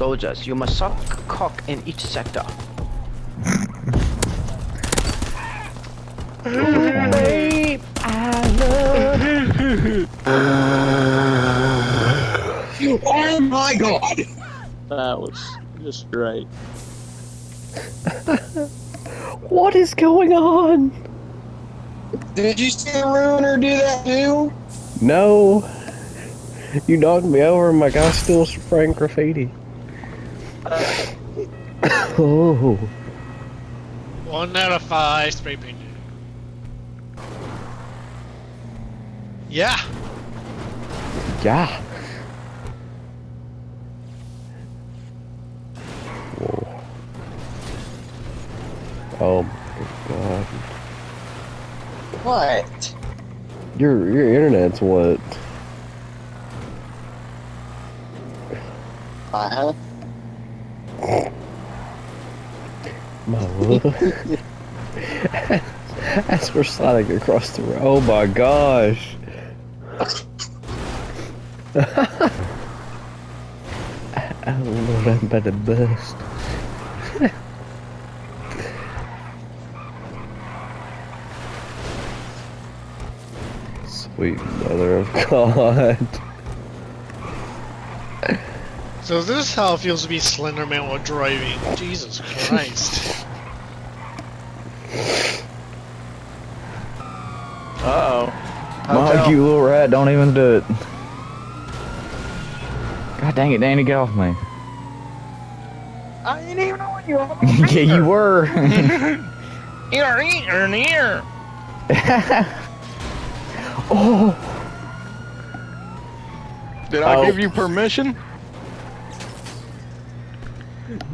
soldiers. You must suck cock in each sector. Oh my god! That was just great. What is going on? Did you see the Ruiner do that too? No. You knocked me over and my guy's still spraying graffiti. Oh. One out of five spray painted. Yeah. Yeah. Whoa. Oh my god. What? Your your internet's what? Uh huh. My. As we're sliding across the road. Oh my gosh. oh I'm about to bust. Sweet mother of God. So this is how it feels to be Slenderman while driving. Jesus Christ. Uh oh. Mike, you little rat, don't even do it. God dang it, Danny, get off me. I ain't even on you. were. yeah, you were. Ear, ear, in the ear. oh, Did I Oh. give you permission?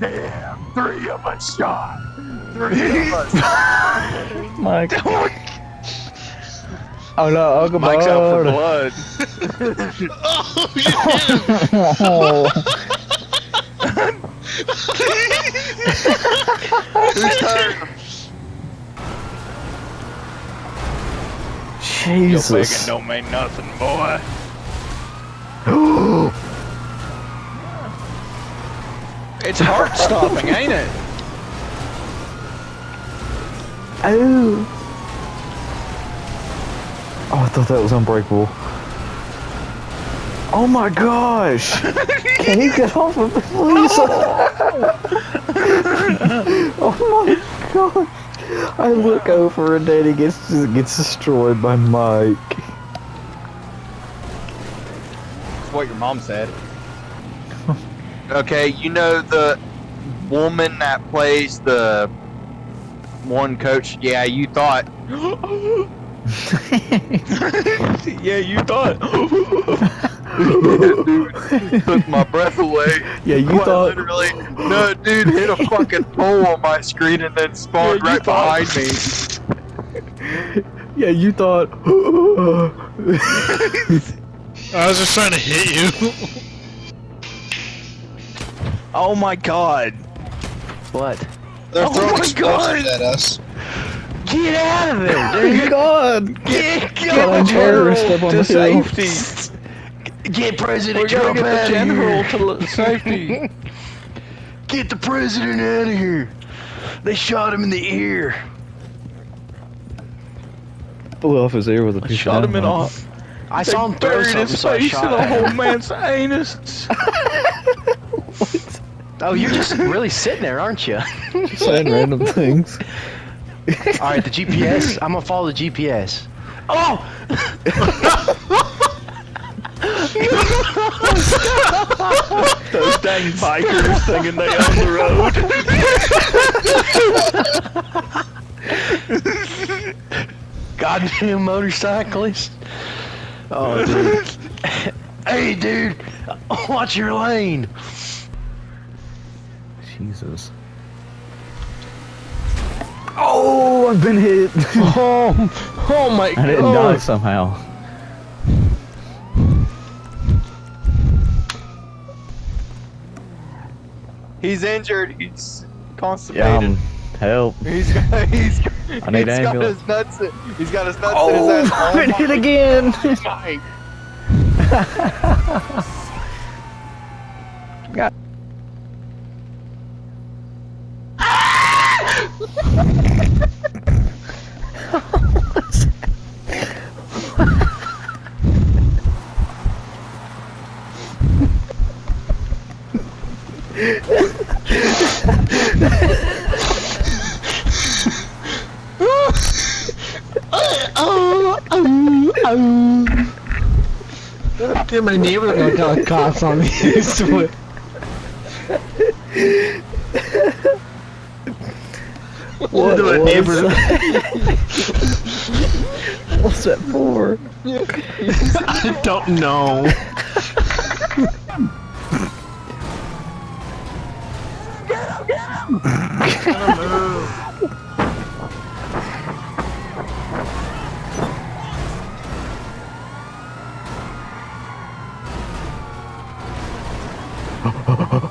Damn, three of us shot. Three of us. Mike. Oh no, Uncle Mike's out for blood. oh, yeah. Oh, Whose turn? Your Jesus. bacon don't mean nothing, boy. It's heart stopping, ain't it? Oh. Oh, I thought that was unbreakable. Oh my gosh! Can you get off of me, please? oh my gosh! I look over and Danny gets gets destroyed by Mike. That's what your mom said. Okay, you know the woman that plays the one coach? Yeah, you thought. yeah, you thought. dude, took my breath away. Yeah, you Quite thought. literally, no, dude hit a fucking pole on my screen and then spawned Yeah, right thought- behind me. Yeah, you thought. I was just trying to hit you. Oh my god! What? They're Oh throwing my explosives God. at us. Get out of there, Oh my god! Get, Got a terrorist up on to the hill. safety. Get President We're gonna Trump get out the of general here. to safety. Get the president out of here. They shot him in the ear. Blew off his ear with a piece shot of him in dynamite. off. I saw him throw buried something, his so I face in shot a whole man's anus. Oh, you're just really sitting there, aren't you? Saying random things. All right, the GPS. I'm gonna follow the GPS. Oh! Those dang bikers thinking they own the road. Goddamn motorcyclist. Oh, dude. hey, dude. Watch your lane. Jesus. Oh, I've been hit. oh, oh my god. I didn't die somehow. He's injured. He's Yeah, constipated. um, help. He's got, he's, I need he's got his nuts. In, he's got his nuts Oh, in his ass. Oh, I've been hit my again. God. Dude, my neighbor got, got cops on me. What Do it, neighbor. What's that for? I don't know.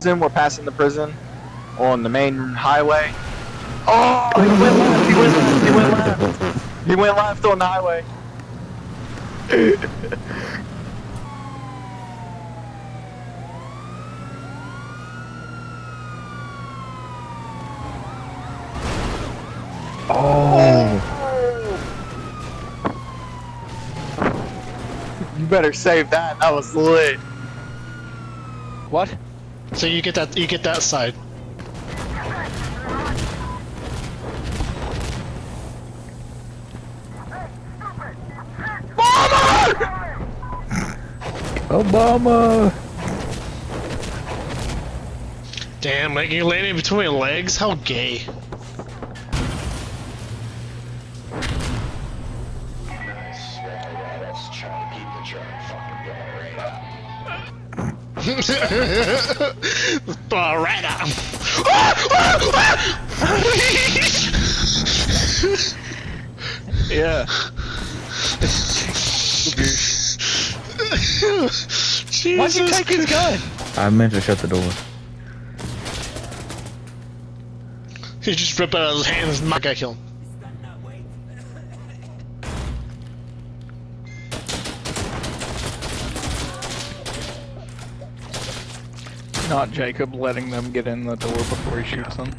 Then we're passing the prison on the main highway. Oh, he went left. He went left. He went left. He went left on the highway. Oh, You better save that. That was lit. What? So you get that you get that side. Obama! Damn, like you're landing between my legs? How gay. Beretta. Yeah. Why'd you take his gun? I meant to shut the door. He just ripped out of his hands. My guy kill him. Not Jacob letting them get in the door before he shoots them.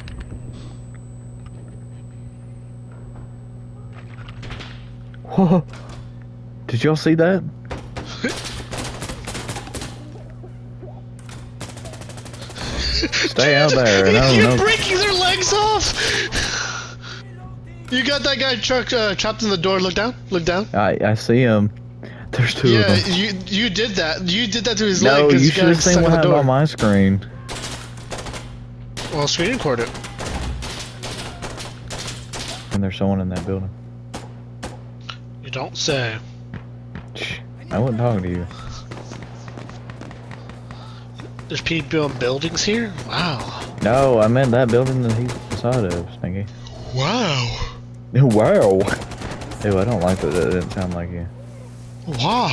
Whoa. Did y'all see that? Stay out there. No, You're no. breaking their legs off. You got that guy truck uh, trapped in the door. Look down. Look down. I I see him. There's two yeah, of them. you you did that. You did that to his No, leg. 'cause you got should have seen what the happened door. on my screen. Well, screen record it. And there's someone in that building. You don't say. I wasn't talking to you. There's people in buildings here. Wow. No, I meant that building that he's inside of, Stinky. Wow. Wow. Ew, I don't like that. That didn't sound like you. Wow.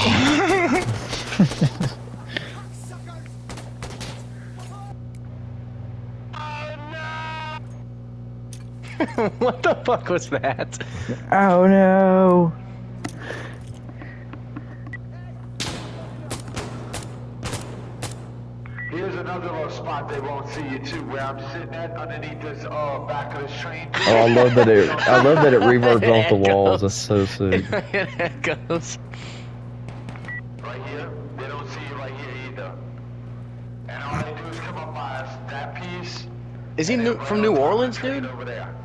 what the fuck was that? Oh no. Here's another little spot they won't see you too, where I'm sitting at underneath this uh back of this train. Oh, I love that it. I love that it reverbs off the walls. That's so sick. it goes. Is he new, from New on top of the Orleans, train dude? Over there.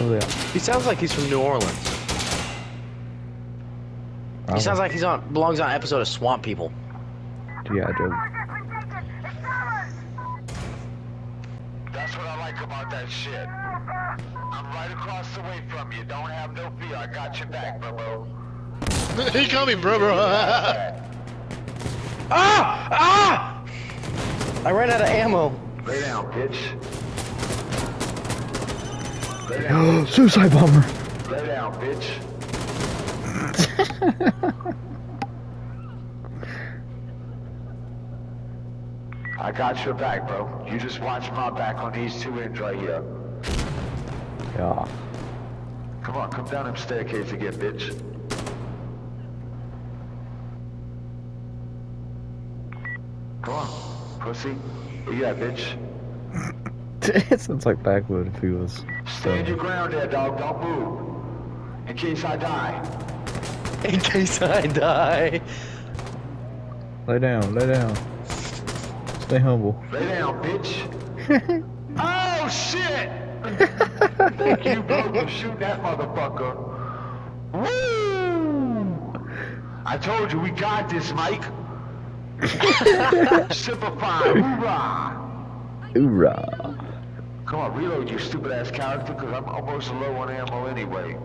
Oh yeah. He sounds like he's from New Orleans. He sounds like he's on belongs on an episode of Swamp People. Yeah, Joe. That's what I like about that shit. I'm right across the way from you. Don't have no fear. I got your back, bro. he called me bro, bro. Ah! Ah! I ran out of ammo. Lay down, bitch. Down, Suicide bomber. lay out, bitch. I got your back, bro. You just watch my back on these two ends right here. Yeah. Come on, come down them staircase again, bitch. Come on, pussy. Where you at, bitch? it sounds like backwood if he was. Stand your ground there, dog. Don't move. In case I die. In case I die. Lay down, lay down. Stay humble. Lay down, bitch. oh, shit! Thank you, bro, for shooting that motherfucker. Woo! I told you, we got this, Mike. Semper Fi, hoorah! Hoorah. Come on, reload, you stupid ass character, because I'm almost low on ammo anyway.